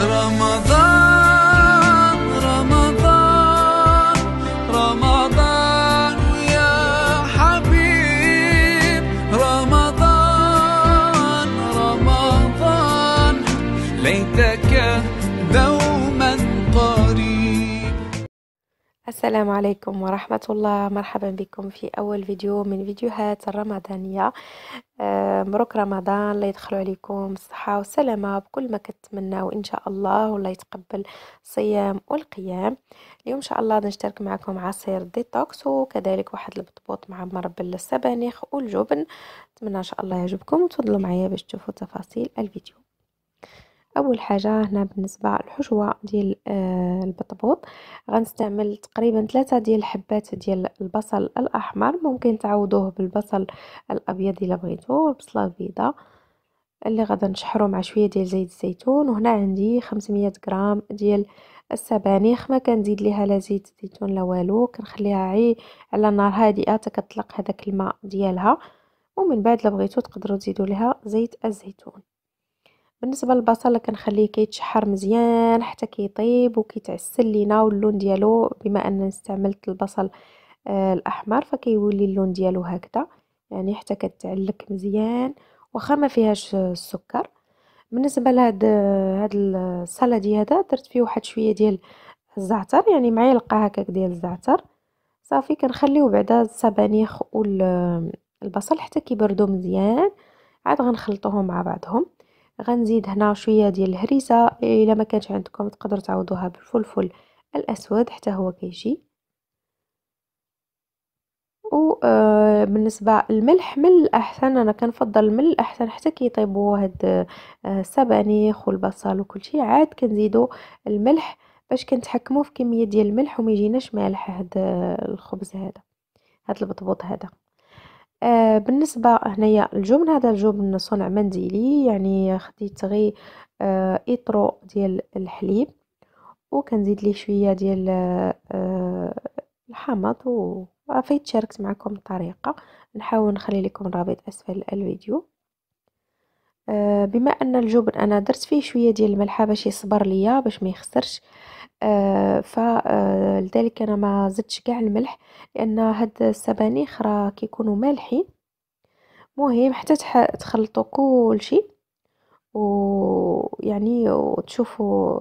رمضان السلام عليكم ورحمة الله. مرحبا بكم في أول فيديو من فيديوهات الرمضانية. آه، مبروك رمضان. الله يدخلوا عليكم الصحة والسلامة بكل ما كتمناو إن شاء الله والله يتقبل الصيام والقيام. اليوم إن شاء الله نشترك معكم عصير ديتوكس وكذلك واحد البطبوط معمر بالسبانخ والجبن. نتمنى إن شاء الله يعجبكم وتفضلوا معايا باش تشوفوا تفاصيل الفيديو. أول حاجة هنا بالنسبة للحشوة ديال آه البطبوط غنستعمل تقريبا ثلاثة ديال الحبات ديال البصل الأحمر. ممكن تعوضوه بالبصل الأبيض إلا بغيتو البصله البيضاء اللي غادا نشحرو مع شوية ديال زيت الزيتون. وهنا عندي 500 غرام ديال السبانخ. ما كنزيد ليها لا زيت زيتون لا والو. كنخليها عي على نار هادئة تكتطلق هذاك الماء ديالها. ومن بعد لا بغيتو تقدروا تزيدوا لها زيت الزيتون. بالنسبة للبصل كنخليه كيتشحر مزيان حتى كيطيب وكيتعسل لينا واللون ديالو بما ان استعملت البصل آه الأحمر فكيولي اللون ديالو هكذا. يعني حتى كتعلك مزيان واخا ما فيهاش السكر. بالنسبة لهاد هاد السلطه هذا درت فيه واحد شوية ديال الزعتر يعني معلقه هكاك ديال الزعتر. صافي كنخليو بعدا السبانخ والبصل حتى كيبردوا مزيان. عاد غنخلطوهم مع بعضهم. غنزيد هنا شوية ديال الهريسة إلا ما كانش عندكم تقدروا تعوضوها بالفلفل الأسود حتى هو كيجي. و آه للملح من الأحسن أنا كنفضل من الأحسن حتى كيطيبوا هاد آه السبانخ والبصل وكل شيء عاد كنزيدوا الملح باش كنتحكموا في كمية ديال الملح وما يجيناش مالح هاد الخبز هذا هاد البطبوط هذا. آه بالنسبة هنايا الجبن هذا الجبن صنع منزلي يعني خديت غير آه إطرو ديال الحليب وكنزيد ليه شوية ديال آه الحامض وفايت شاركت معكم الطريقة. نحاول نخلي لكم رابط أسفل الفيديو. آه بما أن الجبن أنا درت فيه شوية ديال الملحة باش يصبر ليا باش ما يخسرش فلذلك أنا ما زدتش كاع الملح لأن هاد السبانخ راه كيكونوا مالحين. مهم حتى تخلطوا كل شيء ويعني وتشوفوا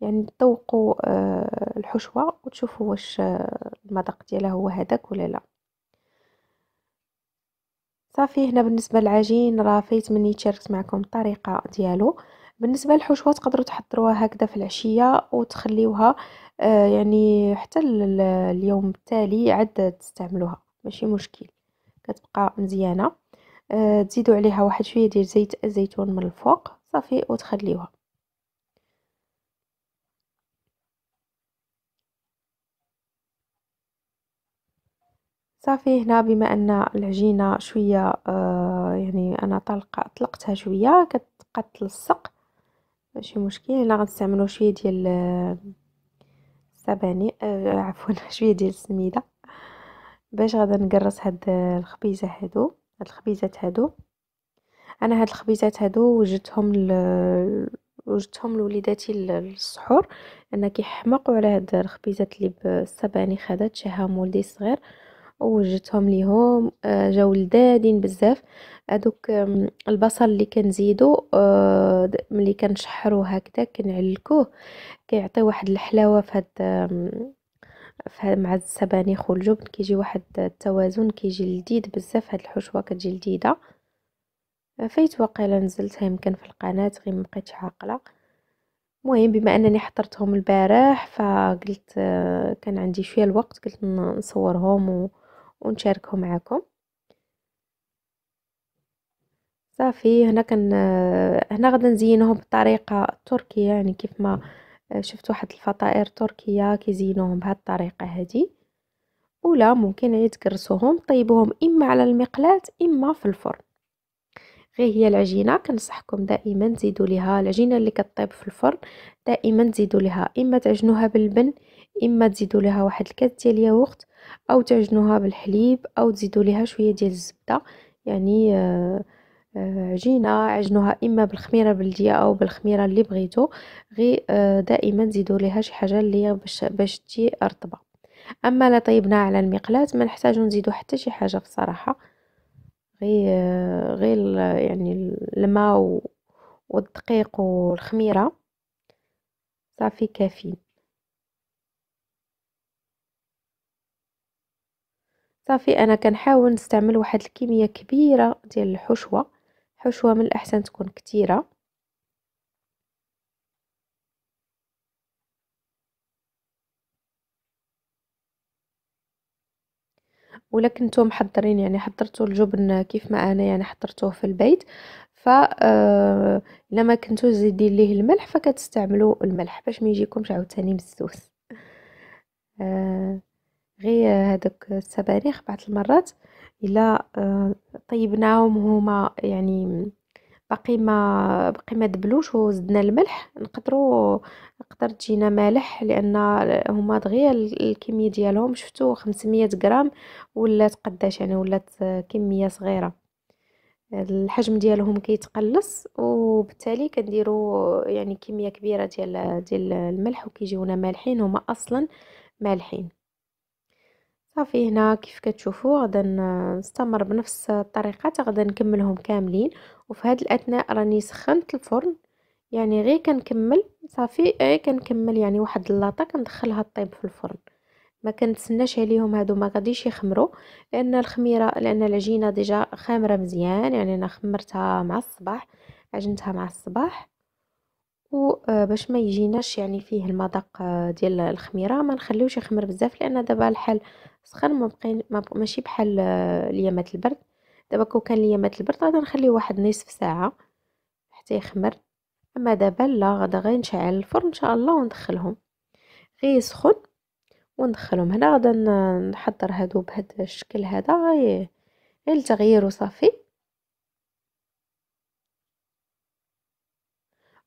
يعني تذوقوا آه الحشوة وتشوفوا واش المذاق ديالها هو هذاك ولا لا. صافي هنا بالنسبة للعجين راه فايت مني تشاركت معكم الطريقة ديالو. بالنسبة للحشوه تقدروا تحضروها هكذا في العشية وتخليوها آه يعني حتى اليوم التالي عاد تستعملوها ماشي مشكل كتبقى مزيانة آه تزيدوا عليها واحد شوية ديال زيت الزيتون من الفوق صافي وتخليوها. صافي هنا بما أن العجينة شوية آه يعني أنا طلق طلقتها شوية كتبقى تلصق ماشي مشكل. هنا غنستعملو شوية ديال السباني آه عفوا شوية ديال السميدة باش غادا نقرص هاد الخبيزة هادو هاد الخبيزات هادو. أنا هاد الخبيزات هادو وجدتهم ل... وجدتهم لوليداتي للسحور. لأن كيحمقوا على هاد الخبيزات اللي بالسبانخ هذا تشهاهم ولدي الصغير ووجدتهم ليهم جاو لذاذين بزاف. هذوك البصل اللي كنزيدو ملي كنشحروه هكذا كنعلكوه كيعطي واحد الحلاوة في هاد مع السبانخ والجبن. كيجي واحد التوازن كيجي لذيذ بزاف. هاد الحشوة كتجي لذيذة. فايت واقيلا نزلتها يمكن في القناة غير مبقيتش عاقلة. المهم بما أنني حضرتهم البارح فقلت كان عندي شوية الوقت قلت نصورهم و... ونشاركه معكم صافي هنا كان هنا غادا نزينوهم بطريقة التركيه يعني كيف ما شفت واحد الفطائر تركية كيزينوهم بهذه الطريقة هذه ولا ممكن عيد تكرسوهم طيبوهم إما على المقلاة إما في الفرن. غير هي العجينة كنصحكم دائما تزيدوا ليها العجينة اللي كطيب في الفرن دائما تزيدوا ليها إما تعجنوها باللبن إما تزيدوا ليها واحد الكاس ديال الياغورت. أو تعجنوها بالحليب أو تزيدوا ليها شوية ديال الزبدة. يعني آه، عجينة عجنوها إما بالخميرة البلدية أو بالخميرة اللي بغيتو. غير آه، دائما زيدوا ليها شي حاجة اللي باش باش تجي رطبة. أما لا طيبناها على المقلاة ما نحتاجو نزيدو حتى شي حاجة بصراحة غير غير يعني الماء والدقيق والخميرة. صافي كافيين. صافي أنا كنحاول نستعمل واحد الكمية كبيرة ديال الحشوة. حشوة من الأحسن تكون كتيرة. ولا كنتو محضرين يعني حضرتو الجبن كيف ما أنا يعني حضرتوه في البيت. ف آه لما كنتو زيدين ليه الملح فكتستعملوا الملح باش ما يجيكمش عاوتاني مسوس آه. غير هذوك السبانخ بعض المرات إلا آه، طيبناهم هما يعني باقي ما باقي ما دبلوش وزدنا الملح نقدروا نقدر تجينا مالح لأن هما دغيا الكمية ديالهم شفتوا 500 غرام ولات قداش يعني ولات كمية صغيرة. الحجم ديالهم كيتقلص وبالتالي كنديروا يعني كمية كبيرة ديال ديال الملح وكيجيونا مالحين هما أصلا مالحين. صافي هنا كيف كتشوفوا غادا نستمر بنفس الطريقة غادا نكملهم كاملين. وفي هذا الأثناء راني سخنت الفرن يعني غير كنكمل صافي غير كنكمل يعني واحد اللاطة كندخلها طيب في الفرن. ما كنتسناش عليهم هادو ما غاديش يخمروا لأن الخميرة لأن العجينة ديجا خامرة مزيان يعني أنا خمرتها مع الصباح عجنتها مع الصباح. وباش ما يجيناش يعني فيه المذاق ديال الخميرة ما نخليوش يخمر بزاف لأن دابا الحال سخن ما بقين ما ماشي بحال ليامات البرد. دابا كون كان ليامات البرد غادي نخليه واحد نصف ساعة حتى يخمر. أما دابا لا غادا غير نشعل الفرن إن شاء الله وندخلهم. غير يسخن وندخلهم. هنا غادا نحضر هادو بهذا الشكل هذا غير التغيير وصافي.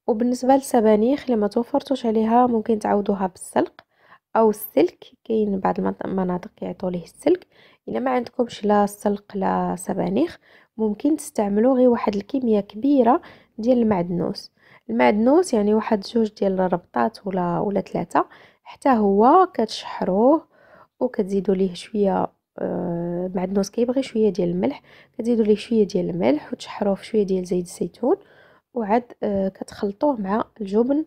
وبالنسبة للسبانخ اللي ما توفرتوش عليها ممكن تعوضوها بالسلق. أو السلك كاين بعض المناطق يعطوا ليه السلك. إلا ما عندكمش لا السلق لا سبانخ ممكن تستعملوا غير واحد الكمية كبيرة ديال المعدنوس. المعدنوس يعني واحد جوج ديال الربطات ولا ولا ثلاثة حتى هو كتشحروه وكتزيدوا ليه شوية آه معدنوس كيبغي شوية ديال الملح كتزيدوا ليه شوية ديال الملح وتشحروه في شوية ديال زيت الزيتون. وعاد آه كتخلطوه مع الجبن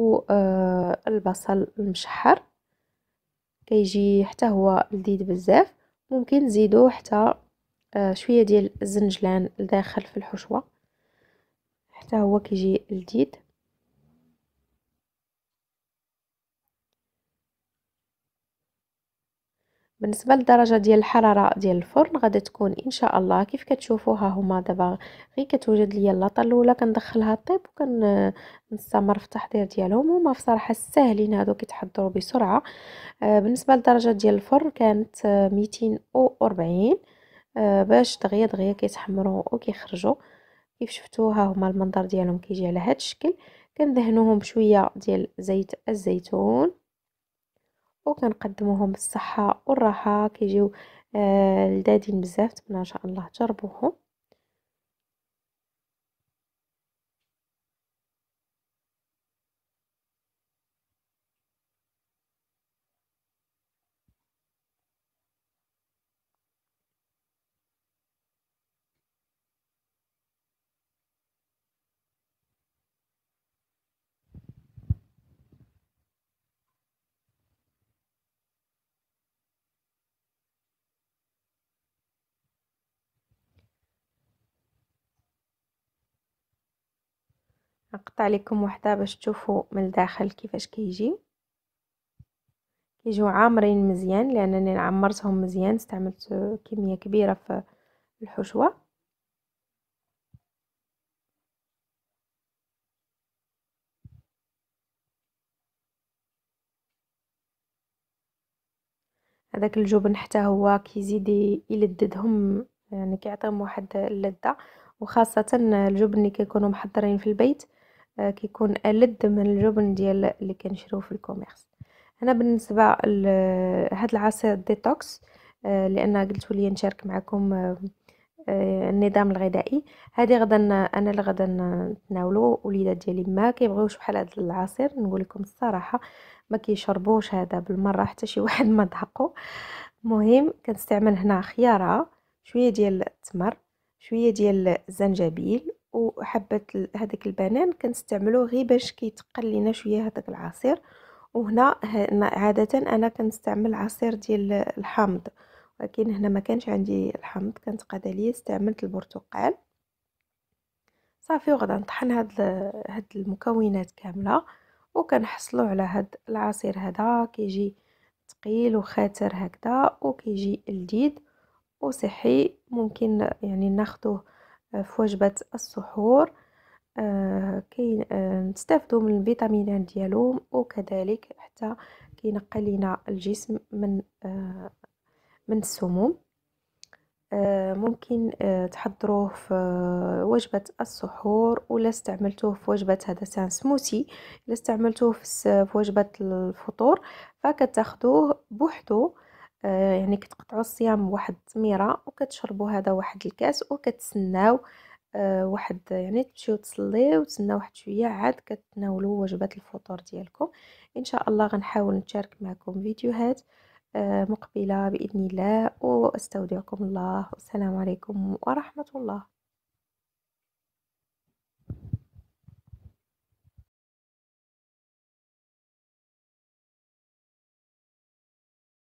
والبصل المشحر. كيجي حتى هو لذيذ بزاف. ممكن نزيدو حتى آه، شوية ديال الزنجلان لداخل في الحشوة. حتى هو كيجي لذيذ. بالنسبة للدرجه ديال الحرارة ديال الفرن غادي تكون إن شاء الله كيف كتشوفوها هما دابا غير كتوجد ليا اللاطه الأولى كندخلها طيب وكنستمر في التحضير ديالهم هما في صراحة ساهلين هادو كيتحضروا بسرعة. آه بالنسبة للدرجه ديال الفرن كانت ميتين وأربعين آه باش دغيا دغيا كيتحمروا وكيخرجوا كيف شفتوها هما المنظر ديالهم كيجي على هذا الشكل. كندهنوهم بشوية ديال زيت الزيتون. وكنقدموهم بالصحة والراحة. كيجيو آه لذاذين بزاف نتمنى إن شاء الله تجربوهم. نقطع لكم وحده باش تشوفوا من الداخل كيفاش كيجيو كيجيو عامرين مزيان لأنني عمرتهم مزيان استعملت كمية كبيرة في الحشوة. هذاك الجبن حتى هو كيزيد يلذذهم يعني كيعطيهم واحد اللذة. وخاصة الجبن اللي كيكونوا محضرين في البيت كيكون ألذ من الجبن ديال اللي كنشريو في ال commerce. هنا بالنسبة لهاد العصير ديتوكس آه، لأن قلت لي نشارك معكم آه، النظام الغذائي. هذا غادي أنا اللي غادي نتناولو. وليدات ديالي ما كيبغيوش بحال هذا العصير. نقول لكم الصراحة ما كيشربوش هذا بالمرة حتى شي واحد ما ضحكوا مهم كنستعمل هنا خيارة شوية ديال التمر شوية ديال الزنجبيل وحبة هذاك البنان كنستعملوه غير باش كيتقل لينا شوية هذاك العصير. وهنا عادة أنا كنستعمل عصير ديال الحامض ولكن هنا ما كانش عندي الحامض كانت قادة لي استعملت البرتقال. صافي وغدا نطحن هاد هاد المكونات كاملة وكنحصلوا على هاد العصير هذا. كيجي ثقيل وخاتر هكذا وكيجي لذيذ وصحي. ممكن يعني ناخذوه في وجبة السحور آه كي آه نستافدوا من الفيتامينات ديالو وكذلك حتى كينقى لينا الجسم من آه من السموم. ممكن تحضروه في وجبة السحور ولا استعملتوه في وجبة هذا سان سموتي الا استعملتوه في وجبة الفطور فكتاخدوه بوحدو يعني كتقطعوا الصيام بواحد التميره وكتشربوا هذا واحد الكاس وكتسناو آه واحد يعني تمشيو تصليو وتسناو واحد شوية عاد كتناولوا وجبات الفطور ديالكم. إن شاء الله غنحاول نشارك معكم فيديوهات آه مقبلة بإذن الله وأستودعكم الله. والسلام عليكم ورحمة الله.